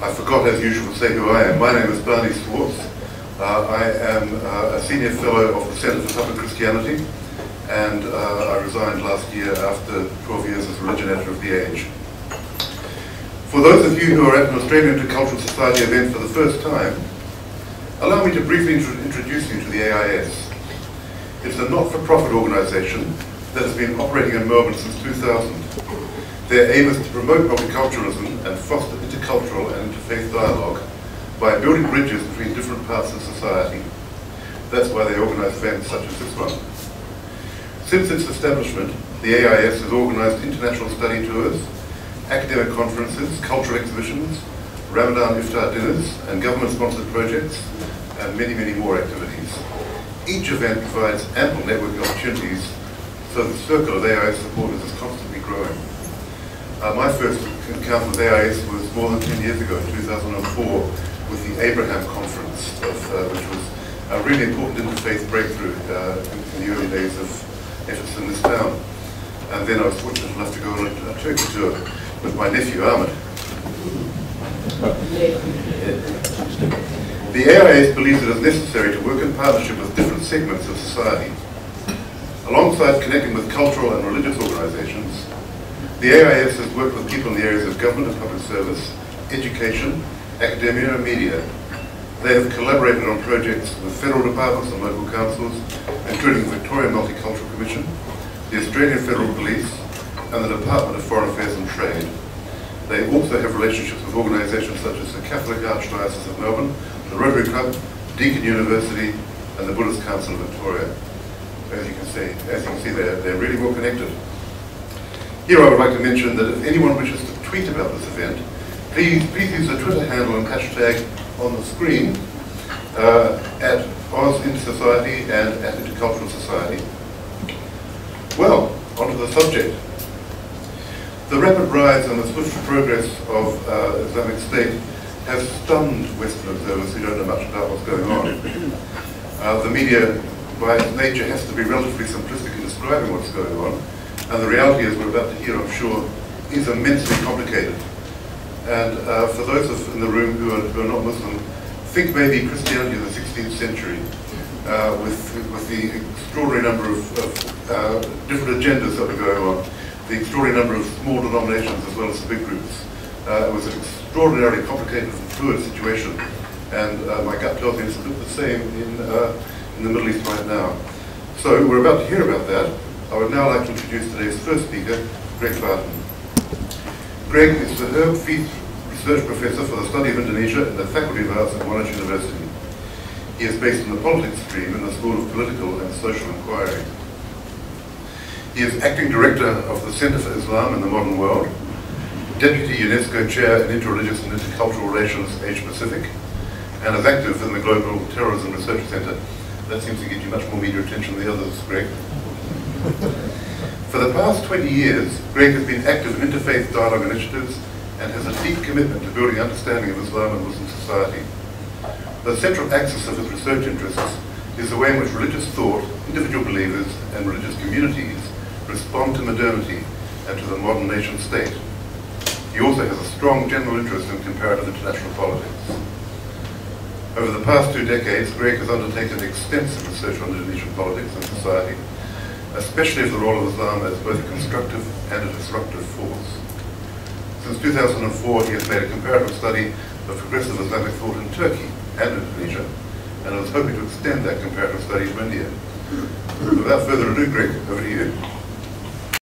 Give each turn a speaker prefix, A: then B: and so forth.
A: I forgot, as usual, to say who I am. My name is Barney Zwartz. Uh, I am uh, a senior fellow of the Centre for Public Christianity, and uh, I resigned last year after 12 years as religion editor of The Age. For those of you who are at an Australian Intercultural Society event for the first time, allow me to briefly introduce you to the AIS. It's a not-for-profit organisation that has been operating in Melbourne since 2000. Their aim is to promote multiculturalism and foster intercultural and interfaith dialogue by building bridges between different parts of society. That's why they organise events such as this one. Since its establishment, the AIS has organised international study tours, academic conferences, cultural exhibitions, Ramadan iftar dinners, and government-sponsored projects, and many, many more activities. Each event provides ample networking opportunities, so the circle of AIS supporters is constantly growing. Uh, my first encounter with AIS was more than 10 years ago, in 2004, with the Abraham Conference, of, uh, which was a really important interfaith breakthrough uh, in the early days of efforts in this town. And then I was fortunate enough to go on a, Turkey tour with my nephew Ahmed. The AIS believes it is necessary to work in partnership with different segments of society. Alongside connecting with cultural and religious organizations, the AIS has worked with people in the areas of government and public service, education, academia and media. They have collaborated on projects with federal departments and local councils, including the Victoria Multicultural Commission, the Australian Federal Police, and the Department of Foreign Affairs and Trade. They also have relationships with organisations such as the Catholic Archdiocese of Melbourne, the Rotary Club, Deakin University, and the Buddhist Council of Victoria. As you can see, as you can see, they're, they're really well connected. Here I would like to mention that if anyone wishes to tweet about this event, please, please use the Twitter handle and hashtag on the screen uh, at Oz Society and at Intercultural Society. Well, onto the subject. The rapid rise and the swift progress of uh, Islamic State has stunned Western observers who don't know much about what's going on. Uh, the media, by its nature, has to be relatively simplistic in describing what's going on, and the reality, as we're about to hear, I'm sure, is immensely complicated. And uh, for those of, in the room who are, who are, not Muslim, think maybe Christianity of the 16th century, uh, with, with the extraordinary number of, of uh, different agendas that were going on, the extraordinary number of small denominations as well as big groups. Uh, it was an extraordinarily complicated and fluid situation, and uh, my gut tells me it's a bit the same in, uh, in the Middle East right now. So we're about to hear about that. I would now like to introduce today's first speaker, Greg Barton. Greg is the Herb Feith Research Professor for the Study of Indonesia in the Faculty of Arts at Monash University. He is based in the politics stream in the School of Political and Social Inquiry. He is Acting Director of the Centre for Islam in the Modern World, Deputy UNESCO Chair in Interreligious and Intercultural Relations Asia Pacific, and is active in the Global Terrorism Research Centre. That seems to get you much more media attention than the others, Greg. For the past 20 years, Greg has been active in interfaith dialogue initiatives and has a deep commitment to building understanding of Islam and Muslim society. The central axis of his research interests is the way in which religious thought, individual believers, and religious communities respond to modernity and to the modern nation state. He also has a strong general interest in comparative international politics. Over the past two decades, Greg has undertaken extensive research on Indonesian politics and society, especially of the role of Islam as both a constructive and a disruptive force. Since 2004, he has made a comparative study of progressive Islamic thought in Turkey and Indonesia, and I was hoping to extend that comparative study to India. Without further ado, Greg, over to you.